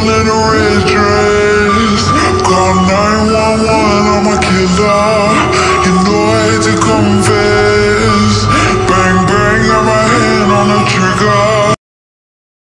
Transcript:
girl in a red dress. Call 911, I'm a killer.